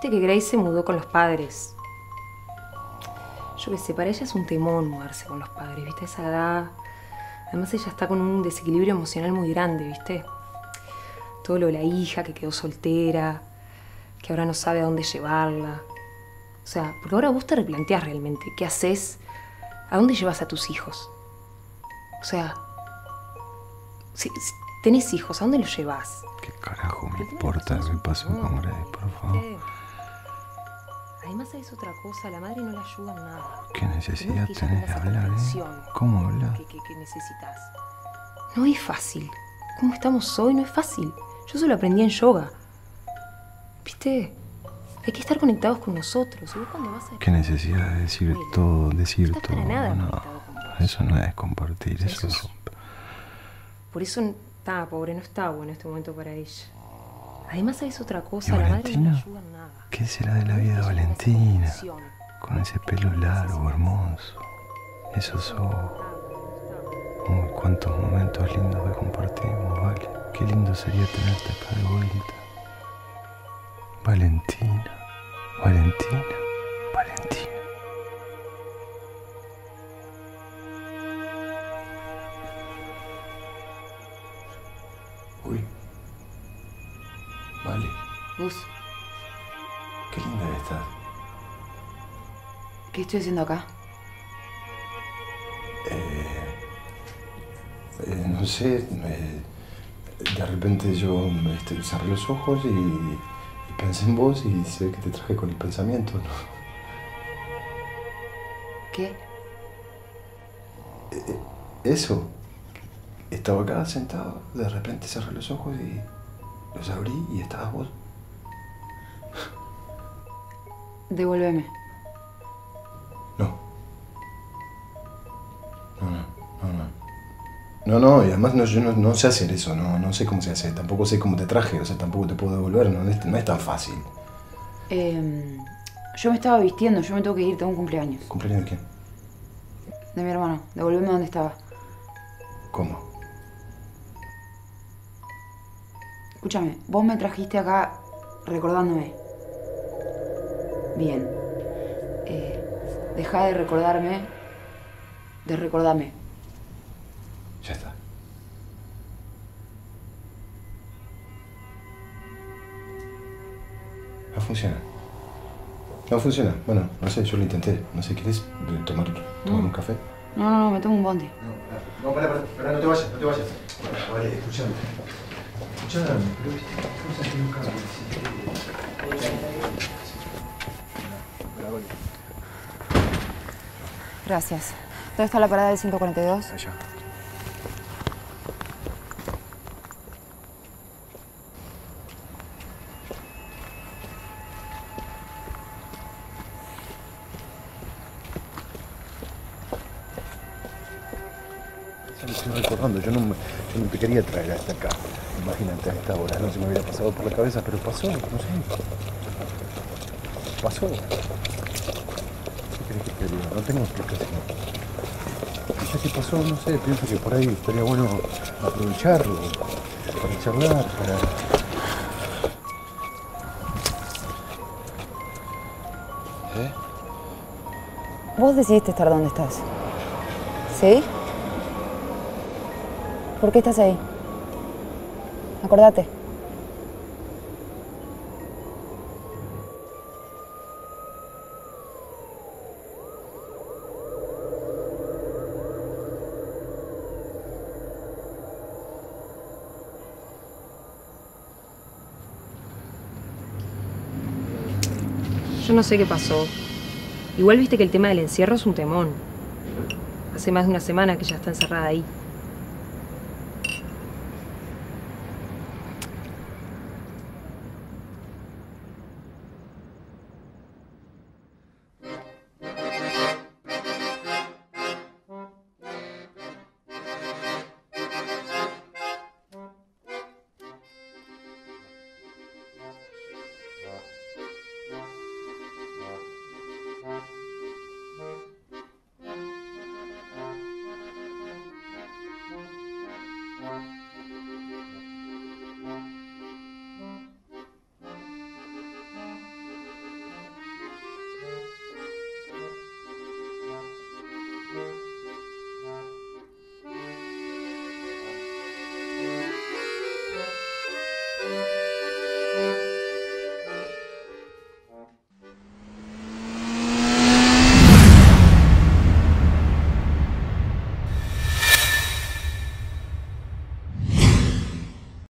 Viste que Grace se mudó con los padres. Yo qué sé, para ella es un temón mudarse con los padres, ¿viste? A esa edad. Además ella está con un desequilibrio emocional muy grande, ¿viste? Todo lo de la hija que quedó soltera, que ahora no sabe a dónde llevarla. O sea, porque ahora vos te replanteás realmente qué haces, a dónde llevas a tus hijos. O sea, si, si tenés hijos, ¿a dónde los llevas? ¿Qué carajo me importa qué pasó con Grace, por favor? ¿Qué? Además es otra cosa, la madre no la ayuda en nada. ¿Qué necesidad Tenés que tenés de hablar, eh? ¿Cómo hablar? que, que- que necesitas. No es fácil. ¿Cómo estamos hoy? No es fácil. Yo eso lo aprendí en yoga. ¿Viste? Hay que estar conectados con nosotros. Y vos cuando vas a... ¿Qué necesidad de decir todo, decir No todo? nada No, eso no es compartir, eso eso es... es- Por eso está, pobre, no está bueno este momento para ella. Además es otra cosa, ¿Y la madre no ayuda en nada. ¿Qué será de la vida de Valentina? Con ese pelo largo, hermoso. Esos ojos. Uy, cuántos momentos lindos que compartimos, vale. Qué lindo sería tenerte acá de vuelta. Valentina, Valentina, Valentina. Uy. Gus, qué linda que estás. ¿qué estoy haciendo acá? Eh, no sé, de repente yo me este, cerré los ojos y, y pensé en vos y ve que te traje con el pensamiento, ¿no? ¿Qué? Eso. Estaba acá sentado, de repente cerré los ojos y los abrí y estabas vos. Devuélveme. No. No, no, no, no. No, no, y además no, yo no, no sé hacer eso, no, no sé cómo se hace, tampoco sé cómo te traje, o sea, tampoco te puedo devolver, no, es, no es tan fácil. Em, yo me estaba vistiendo, yo me tengo que ir, tengo un cumpleaños. ¿Cumpleaños de quién? De mi hermano. Devuélveme donde estaba. ¿Cómo? Escúchame, vos me trajiste acá recordándome. Bien. Eh, deja de recordarme. De recordarme. Ya está. No funciona. No funciona. Bueno, no sé, yo lo intenté. No sé, ¿quieres tomar, tomar un café? No, no, no, me tomo un bondi. No, para, para, para, no te vayas, no te vayas. Vale, escúchame. Escúchame, pero viste, cosas que nunca Gracias. ¿Dónde está la parada del 142? Allá. Estoy recordando, yo no, me, yo no te quería traer hasta acá. Imagínate a esta hora, no se me hubiera pasado por la cabeza, pero pasó, no sé. Pasó. ¿Qué crees que te diga? No tengo explicación. Ya que pasó, no sé, pienso que por ahí estaría bueno aprovecharlo, para charlar, para... ¿Eh? Vos decidiste estar donde estás. ¿Sí? ¿Por qué estás ahí? Acordate. Yo no sé qué pasó. Igual viste que el tema del encierro es un temón. Hace más de una semana que ya está encerrada ahí.